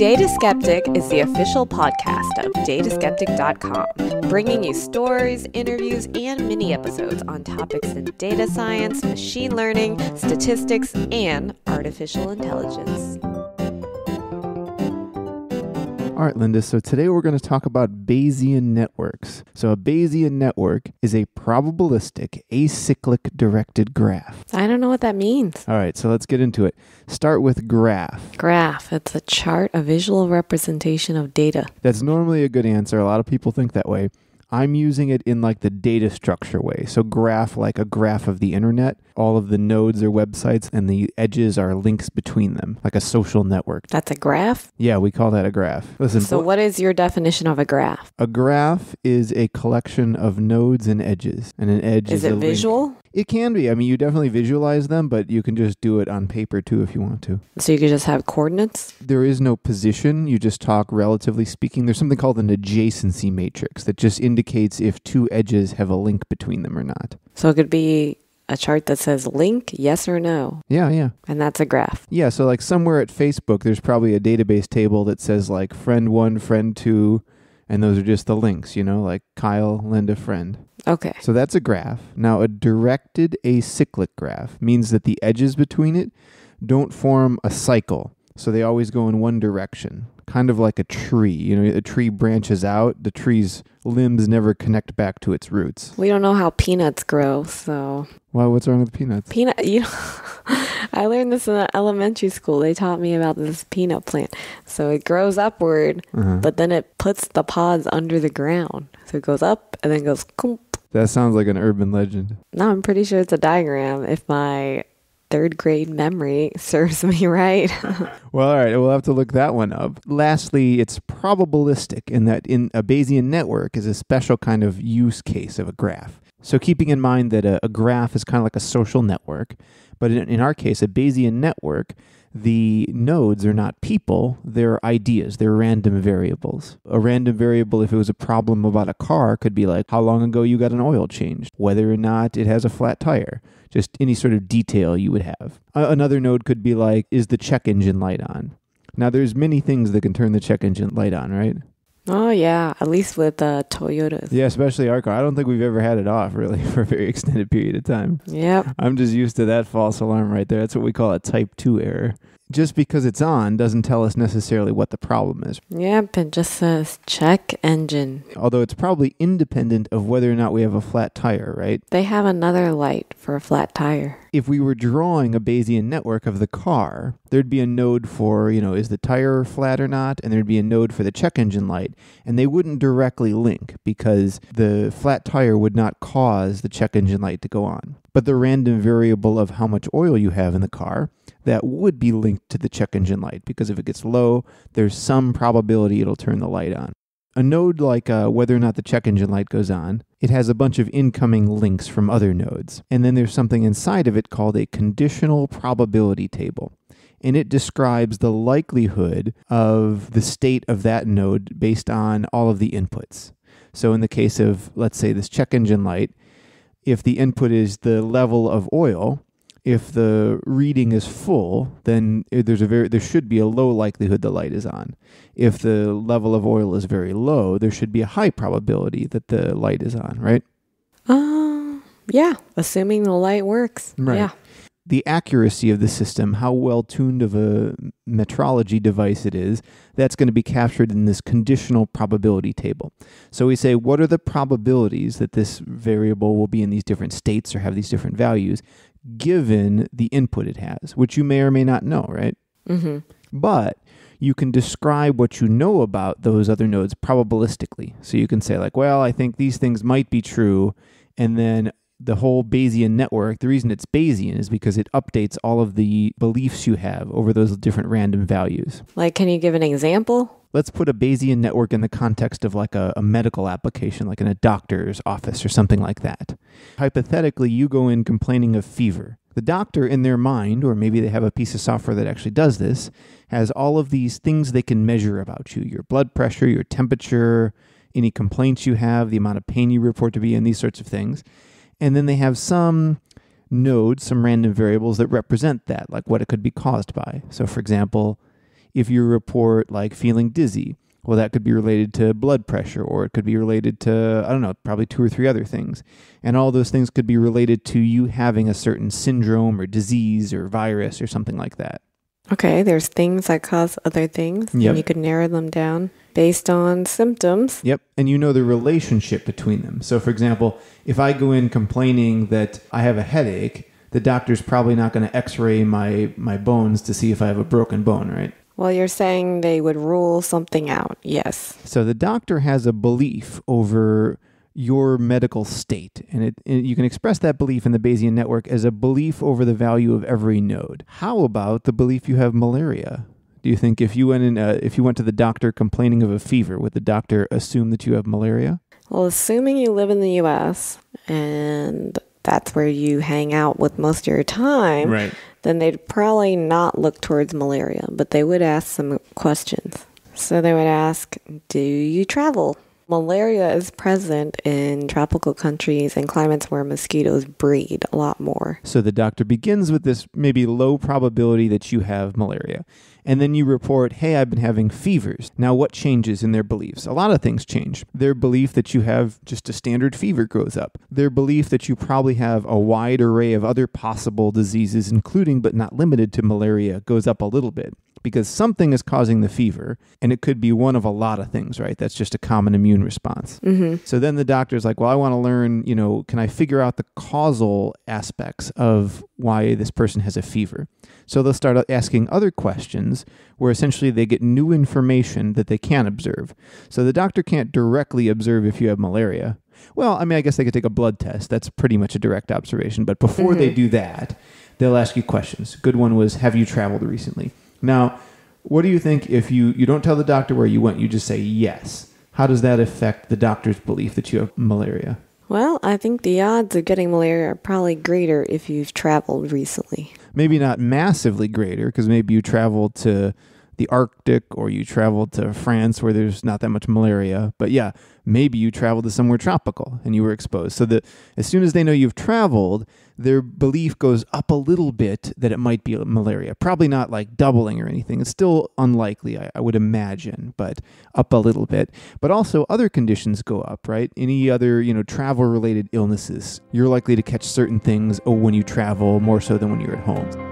Data Skeptic is the official podcast of dataskeptic.com, bringing you stories, interviews, and mini episodes on topics in data science, machine learning, statistics, and artificial intelligence. All right, Linda. So today we're going to talk about Bayesian networks. So a Bayesian network is a probabilistic acyclic directed graph. I don't know what that means. All right, so let's get into it. Start with graph. Graph, it's a chart, a visual representation of data. That's normally a good answer. A lot of people think that way. I'm using it in like the data structure way. So graph like a graph of the internet. All of the nodes are websites and the edges are links between them, like a social network. That's a graph? Yeah, we call that a graph. Listen, So, what is your definition of a graph? a graph is a collection of nodes and edges, and an edge Is is, a it link. visual? It can be. I mean, you definitely visualize them, but you can just do it on paper too if you want to. So, you could just have coordinates? There is no position. You just talk relatively speaking. There's something called an adjacency matrix that just indicates if two edges have a link between them or not. So, it could be a chart that says link, yes or no, Yeah, yeah. and that's a graph. Yeah, so like somewhere at Facebook, there's probably a database table that says like friend one, friend two, and those are just the links, you know, like Kyle, Linda, friend. Okay. So that's a graph. Now, a directed acyclic graph means that the edges between it don't form a cycle. So they always go in one direction, kind of like a tree. You know, a tree branches out, the tree's limbs never connect back to its roots. We don't know how peanuts grow, so Why? What's wrong with peanuts? peanut. You, I learned this in elementary school. They taught me about this peanut plant. So it grows upward, Uh-huh. but then it puts the pods under the ground. So it goes up and then goes. That sounds like an urban legend. No, I'm pretty sure it's a diagram. If my third grade memory serves me right. Well, all right, we'll have to look that one up. Lastly, it's probabilistic in that in a Bayesian network is a special kind of use case of a graph. So keeping in mind that a, a graph is kind of like a social network, but in, in our case, a Bayesian network, the nodes are not people, they're ideas, they're random variables. A random variable, if it was a problem about a car, could be like how long ago you got an oil changed, whether or not it has a flat tire, just any sort of detail you would have. A- another node could be like, is the check engine light on? Now, there's many things that can turn the check engine light on, right? Oh yeah, at least with uh, Toyotas. Yeah, especially our car. I don't think we've ever had it off really for a very extended period of time. Yep. I'm just used to that false alarm right there. That's what we call a type 2 error. Just because it's on doesn't tell us necessarily what the problem is, Yep. It just says check engine. although it's probably independent of whether or not we have a flat tire, right? They have another light for a flat tire. If we were drawing a Bayesian network of the car, there'd be a node for, you know, is the tire flat or not? And there'd be a node for the check engine light. And they wouldn't directly link because the flat tire would not cause the check engine light to go on. But the random variable of how much oil you have in the car, that would be linked to the check engine light because if it gets low, there's some probability it'll turn the light on. A node like uh, whether or not the check engine light goes on, it has a bunch of incoming links from other nodes. And then there's something inside of it called a conditional probability table. And it describes the likelihood of the state of that node based on all of the inputs. So, in the case of, let's say, this check engine light, if the input is the level of oil, if the reading is full, then there's a very there should be a low likelihood the light is on. If the level of oil is very low, there should be a high probability that the light is on, right? Uh, yeah. Assuming the light works. Right. Yeah. The accuracy of the system, how well tuned of a metrology device it is, that's going to be captured in this conditional probability table. So we say, what are the probabilities that this variable will be in these different states or have these different values given the input it has, which you may or may not know, right? Mm-hmm. but you can describe what you know about those other nodes probabilistically. So you can say, like, well, I think these things might be true. And then the whole Bayesian network, the reason it's Bayesian is because it updates all of the beliefs you have over those different random values. Like, can you give an example? Let's put a Bayesian network in the context of like a, a medical application, like in a doctor's office or something like that. Hypothetically, you go in complaining of fever. The doctor, in their mind, or maybe they have a piece of software that actually does this, has all of these things they can measure about you your blood pressure, your temperature, any complaints you have, the amount of pain you report to be in, these sorts of things. And then they have some nodes, some random variables that represent that, like what it could be caused by. So, for example, if you report like feeling dizzy, well, that could be related to blood pressure, or it could be related to, I don't know, probably two or three other things. And all those things could be related to you having a certain syndrome or disease or virus or something like that. Okay, there's things that cause other things, Yep. and you could narrow them down based on symptoms. Yep. And you know the relationship between them. So, for example, if I go in complaining that I have a headache, the doctor's probably not going to x ray my, my bones to see if I have a broken bone, right? Well, you're saying they would rule something out. Yes. So, the doctor has a belief over your medical state. And it, and you can express that belief in the Bayesian network as a belief over the value of every node. How about the belief you have malaria? Do you think if you went in, uh, if you went to the doctor complaining of a fever, would the doctor assume that you have malaria? Well, assuming you live in the US and that's where you hang out with most of your time, Right. Then they'd probably not look towards malaria, but they would ask some questions. So they would ask, Do you travel? Malaria is present in tropical countries and climates where mosquitoes breed a lot more. So the doctor begins with this maybe low probability that you have malaria. And then you report, hey, I've been having fevers. Now, what changes in their beliefs? A lot of things change. Their belief that you have just a standard fever goes up. Their belief that you probably have a wide array of other possible diseases, including but not limited to malaria, goes up a little bit because something is causing the fever, and it could be one of a lot of things, right? That's just a common immune response. Mm-hmm. So then the doctor's like, well, I want to learn, you know, can I figure out the causal aspects of why this person has a fever? So they'll start asking other questions where essentially they get new information that they can't observe. So the doctor can't directly observe if you have malaria. Well, I mean, I guess they could take a blood test. That's pretty much a direct observation. But before they mm-hmm. do that, they'll ask you questions. Good one was, have you traveled recently? Now, what do you think if you, you don't tell the doctor where you went, you just say yes? How does that affect the doctor's belief that you have malaria? Well, I think the odds of getting malaria are probably greater if you've traveled recently. Maybe not massively greater, because maybe you traveled to the Arctic or you traveled to France where there's not that much malaria. But yeah, maybe you traveled to somewhere tropical and you were exposed. So that as soon as they know you've traveled, their belief goes up a little bit that it might be malaria. Probably not like doubling or anything. It's still unlikely, I, I would imagine, but up a little bit. But also other conditions go up, right? Any other, you know, travel related illnesses. You're likely to catch certain things oh, when you travel more so than when you're at home.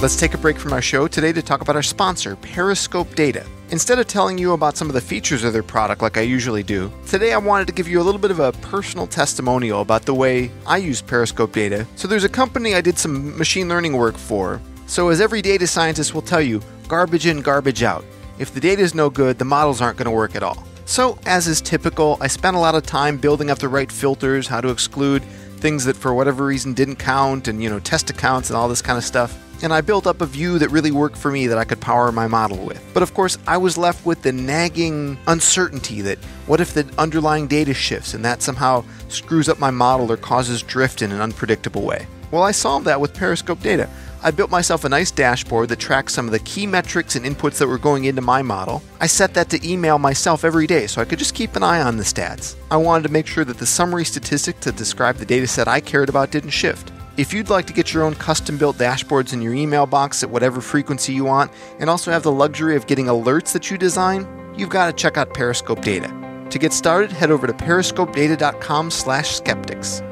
Let's take a break from our show today to talk about our sponsor, Periscope Data. Instead of telling you about some of the features of their product like I usually do, today I wanted to give you a little bit of a personal testimonial about the way I use Periscope Data. So there's a company I did some machine learning work for. So as every data scientist will tell you, garbage in, garbage out. If the data is no good, the models aren't going to work at all. So, as is typical, I spent a lot of time building up the right filters, how to exclude things that for whatever reason didn't count, and you know, test accounts and all this kind of stuff. And I built up a view that really worked for me that I could power my model with. But of course, I was left with the nagging uncertainty that what if the underlying data shifts and that somehow screws up my model or causes drift in an unpredictable way? Well, I solved that with Periscope data. I built myself a nice dashboard that tracks some of the key metrics and inputs that were going into my model. I set that to email myself every day so I could just keep an eye on the stats. I wanted to make sure that the summary statistics that describe the data set I cared about didn't shift. If you'd like to get your own custom built dashboards in your email box at whatever frequency you want, and also have the luxury of getting alerts that you design, you've got to check out Periscope Data. To get started, head over to periscopedata.com slash skeptics.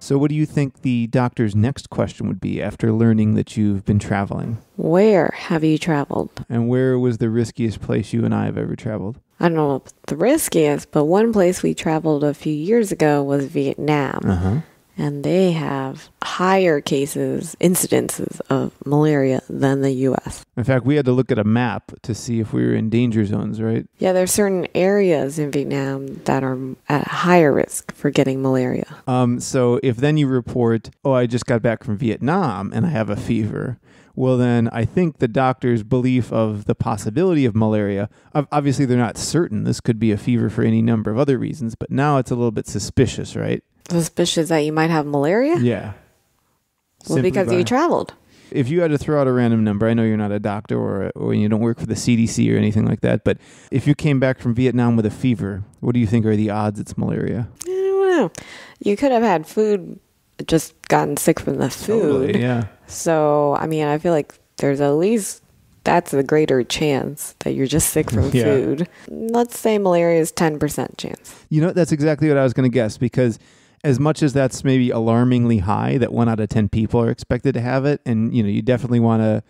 So, what do you think the doctor's next question would be after learning that you've been traveling? Where have you traveled? And where was the riskiest place you and I have ever traveled? I don't know what the riskiest, but one place we traveled a few years ago was Vietnam. Uh huh. and they have higher cases, incidences of malaria than the US. In fact, we had to look at a map to see if we were in danger zones, right? Yeah, there are certain areas in Vietnam that are at higher risk for getting malaria. Um, so if then you report, oh, I just got back from Vietnam and I have a fever, well, then I think the doctor's belief of the possibility of malaria, obviously they're not certain. This could be a fever for any number of other reasons, but now it's a little bit suspicious, right? Suspicious that you might have malaria? Yeah. well, Simply because by- you traveled. if you had to throw out a random number, I know you're not a doctor or or you don't work for the CDC or anything like that, but if you came back from Vietnam with a fever, what do you think are the odds it's malaria? I don't know. You could have had food just gotten sick from the food. Totally, yeah. So, I mean, I feel like there's at least that's a greater chance that you're just sick from Yeah. food. Let's say malaria is 10% chance. You know, that's exactly what I was going to guess because as much as that's maybe alarmingly high, that one out of 10 people are expected to have it, and, you know, you definitely want to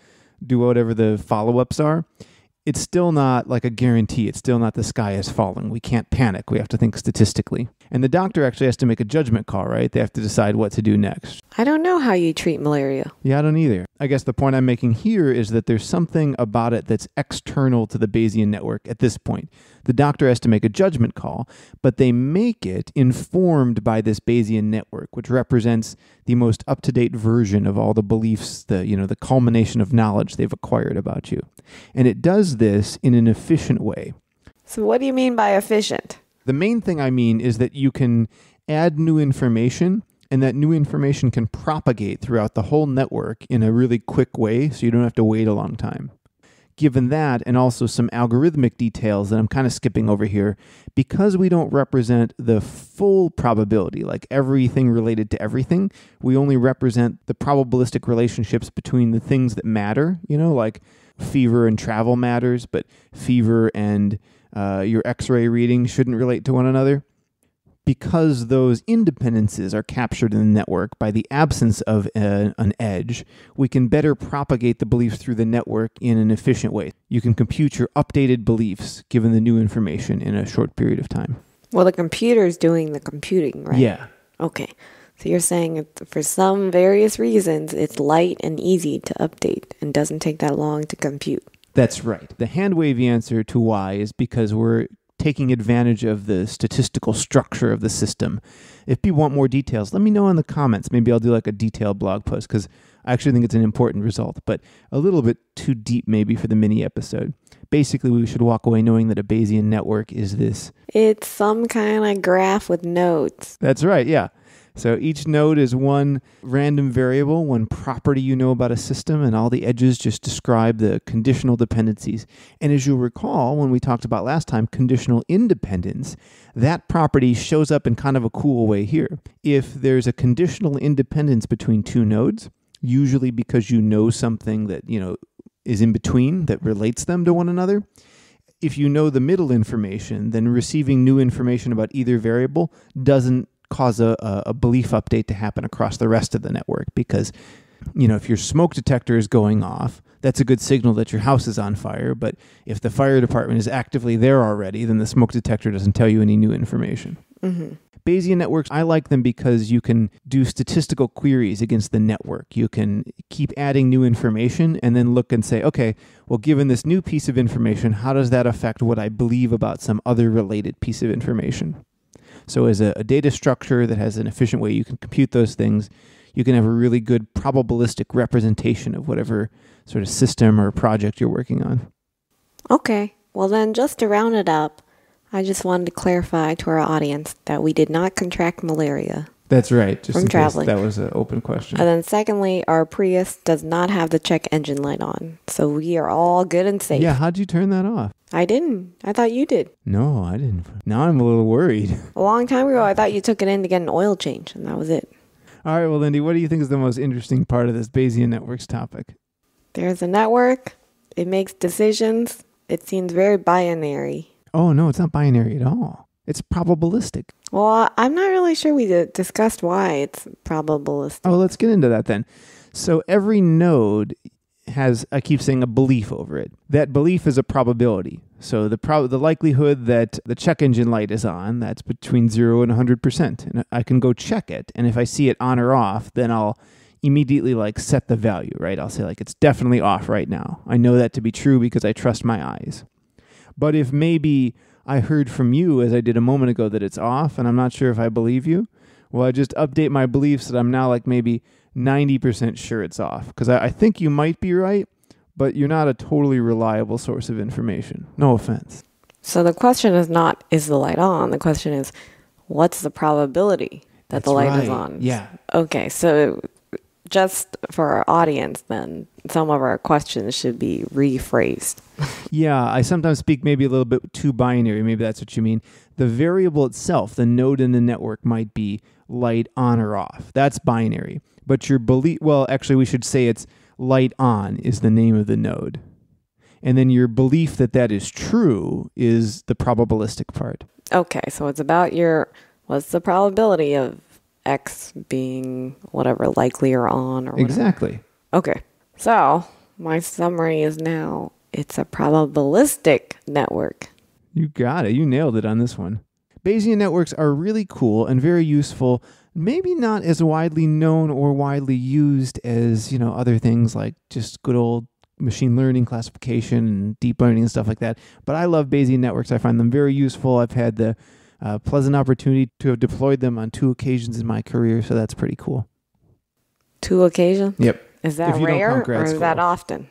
do whatever the follow ups are, it's still not like a guarantee. It's still not the sky is falling. We can't panic. We have to think statistically. And the doctor actually has to make a judgment call, right? They have to decide what to do next. I don't know how you treat malaria. Yeah, I don't either. I guess the point I'm making here is that there's something about it that's external to the Bayesian network at this point. The doctor has to make a judgment call, but they make it informed by this Bayesian network, which represents the most up-to-date version of all the beliefs, the you know, the culmination of knowledge they've acquired about you. And it does this in an efficient way. So, what do you mean by efficient? The main thing I mean is that you can add new information and that new information can propagate throughout the whole network in a really quick way so you don't have to wait a long time. Given that, and also some algorithmic details that I'm kind of skipping over here, because we don't represent the full probability, like everything related to everything, we only represent the probabilistic relationships between the things that matter, you know, like fever and travel matters, but fever and uh, your x ray reading shouldn't relate to one another. Because those independences are captured in the network by the absence of a, an edge, we can better propagate the beliefs through the network in an efficient way. You can compute your updated beliefs given the new information in a short period of time. Well, the computer's doing the computing, right? Yeah. Okay. So you're saying for some various reasons, it's light and easy to update and doesn't take that long to compute. That's right. The hand wavy answer to why is because we're taking advantage of the statistical structure of the system. If people want more details, let me know in the comments. Maybe I'll do like a detailed blog post because I actually think it's an important result, but a little bit too deep maybe for the mini episode. Basically, we should walk away knowing that a Bayesian network is this. It's some kind of graph with nodes. That's right, yeah. So each node is one random variable, one property you know about a system, and all the edges just describe the conditional dependencies. And as you'll recall, when we talked about last time, conditional independence, that property shows up in kind of a cool way here. If there's a conditional independence between two nodes, usually because you know something that, you know, is in between that relates them to one another, if you know the middle information, then receiving new information about either variable doesn't cause a, a, belief update to happen across the rest of the network because you know if your smoke detector is going off that's a good signal that your house is on fire but if the fire department is actively there already then the smoke detector doesn't tell you any new information mm-hmm. Bayesian networks, I like them because you can do statistical queries against the network. You can keep adding new information and then look and say, okay, well, given this new piece of information, how does that affect what I believe about some other related piece of information? So, as a, a data structure that has an efficient way you can compute those things, you can have a really good probabilistic representation of whatever sort of system or project you're working on. Okay. Well, then, just to round it up, I just wanted to clarify to our audience that we did not contract malaria. That's right. Just From in case traveling. that was an open question. And then, secondly, our Prius does not have the check engine light on. So we are all good and safe. Yeah, how'd you turn that off? I didn't. I thought you did. No, I didn't. Now I'm a little worried. A long time ago, I thought you took it in to get an oil change, and that was it. All right, well, Lindy, what do you think is the most interesting part of this Bayesian networks topic? There's a network, it makes decisions, it seems very binary. Oh, no, it's not binary at all. It's probabilistic. Well, I'm not really sure we discussed why it's probabilistic. Oh, let's get into that then. So every node has, I keep saying, a belief over it. That belief is a probability. So the prob- the likelihood that the check engine light is on, that's between 0 and 100%. And I can go check it, and if I see it on or off, then I'll immediately like set the value, right? I'll say like it's definitely off right now. I know that to be true because I trust my eyes. But if maybe I heard from you as I did a moment ago that it's off and I'm not sure if I believe you, well, I just update my beliefs that I'm now like maybe 90% sure it's off. Because I, I think you might be right, but you're not a totally reliable source of information. No offense. So the question is not, is the light on? The question is, what's the probability that the That's light is on? Yeah. Okay, so just for our audience, then some of our questions should be rephrased. Yeah, I sometimes speak maybe a little bit too binary. Maybe that's what you mean. The variable itself, the node in the network, might be light on or off. That's binary. But your belief, well, actually, we should say it's light on is the name of the node. And then your belief that that is true is the probabilistic part. Okay, so it's about your what's the probability of X being whatever likely or on or whatever. Exactly. Okay, so my summary is now it's a probabilistic network. You got it. You nailed it on this one. Bayesian networks are really cool and very useful. Maybe not as widely known or widely used as, you know, other things like just good old machine learning classification and deep learning and stuff like that. But I love Bayesian networks. I find them very useful. I've had the uh, pleasant opportunity to have deployed them on two occasions in my career, so that's pretty cool. Two occasions? Yep. Is that If you don't rare or is that often?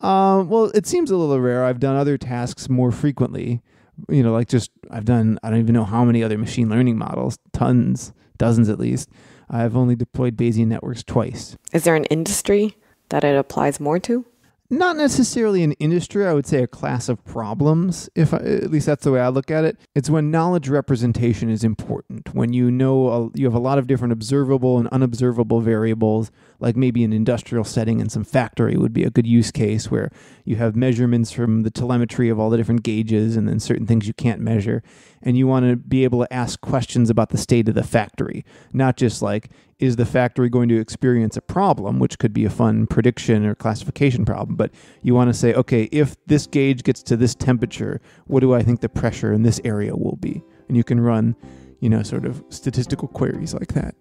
Um, well, it seems a little rare. I've done other tasks more frequently. You know, like just I've done I don't even know how many other machine learning models, tons, dozens at least. I've only deployed Bayesian networks twice. Is there an industry that it applies more to? Not necessarily an industry, I would say a class of problems, if I, at least that's the way I look at it. It's when knowledge representation is important. When you know a, you have a lot of different observable and unobservable variables, like maybe an industrial setting and some factory would be a good use case where you have measurements from the telemetry of all the different gauges and then certain things you can't measure. And you want to be able to ask questions about the state of the factory, not just like, is the factory going to experience a problem, which could be a fun prediction or classification problem, but you want to say, okay, if this gauge gets to this temperature, what do I think the pressure in this area will be? And you can run, you know, sort of statistical queries like that.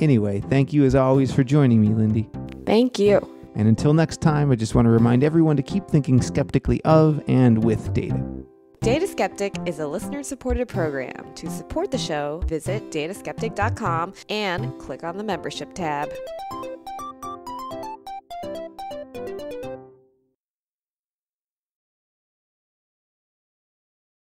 Anyway, thank you as always for joining me, Lindy. Thank you. And until next time, I just want to remind everyone to keep thinking skeptically of and with data. Data Skeptic is a listener supported program. To support the show, visit dataskeptic.com and click on the membership tab.